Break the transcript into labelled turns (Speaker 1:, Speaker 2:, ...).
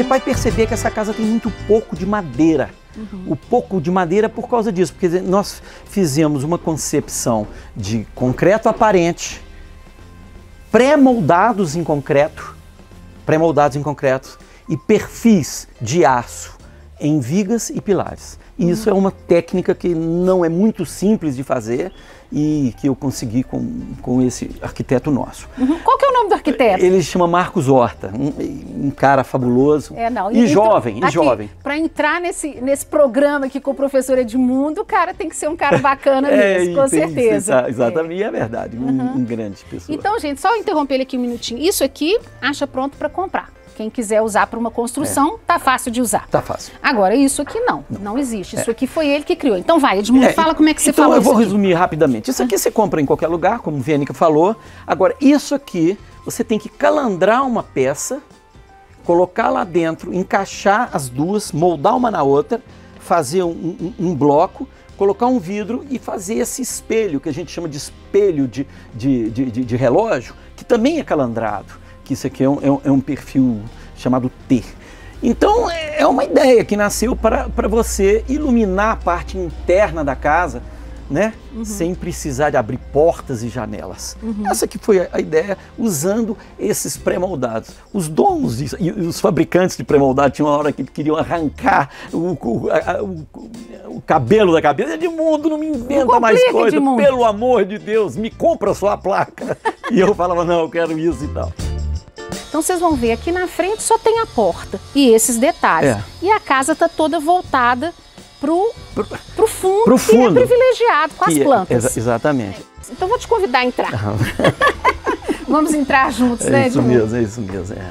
Speaker 1: Você vai perceber que essa casa tem muito pouco de madeira. Uhum. O pouco de madeira por causa disso, porque nós fizemos uma concepção de concreto aparente, pré-moldados em concreto, pré-moldados em concreto e perfis de aço em vigas e pilares. E isso é uma técnica que não é muito simples de fazer e que eu consegui com, com esse arquiteto nosso.
Speaker 2: Uhum. Qual que é o nome do arquiteto?
Speaker 1: Ele chama Marcos Horta, um, um cara fabuloso é, não. e, e jovem, então, e jovem.
Speaker 2: Para entrar nesse, nesse programa aqui com o professor Edmundo, o cara tem que ser um cara bacana é, mesmo, com certeza.
Speaker 1: exatamente, é. é verdade, um, uhum. um grande pessoa.
Speaker 2: Então, gente, só interromper ele aqui um minutinho. Isso aqui, acha pronto para comprar. Quem quiser usar para uma construção, é. tá fácil de usar.
Speaker 1: Tá fácil.
Speaker 2: Agora, isso aqui não, não, não existe. Isso é. aqui foi ele que criou. Então vai, Edmundo, é, fala como é que você
Speaker 1: então
Speaker 2: falou
Speaker 1: eu vou resumir rapidamente. Isso aqui você compra em qualquer lugar, como o Vênica falou. Agora, isso aqui, você tem que calandrar uma peça, colocar lá dentro, encaixar as duas, moldar uma na outra, fazer um, um, um bloco, colocar um vidro e fazer esse espelho, que a gente chama de espelho de, de, de, de, de relógio, que também é calandrado que isso aqui é um, é um é perfil chamado T. Então é uma ideia que nasceu para, você iluminar a parte interna da casa, né? Uhum. Sem precisar de abrir portas e janelas. Uhum. Essa que foi a ideia, usando esses pré-moldados. Os donos e os fabricantes de pré-moldado tinham uma hora que queriam arrancar o, o, a, o, o cabelo da cabeça. Edmundo, não me inventa não mais coisa. Pelo amor de Deus, me compra sua placa. e eu falava, não, eu quero isso e tal.
Speaker 2: Então vocês vão ver aqui na frente só tem a porta e esses detalhes. É. E a casa está toda voltada pro, pro, pro fundo,
Speaker 1: pro fundo,
Speaker 2: que é privilegiado com as é, plantas.
Speaker 1: Exa exatamente.
Speaker 2: Então vou te convidar a entrar. Vamos entrar juntos,
Speaker 1: é
Speaker 2: né,
Speaker 1: Isso mesmo, é isso mesmo. É.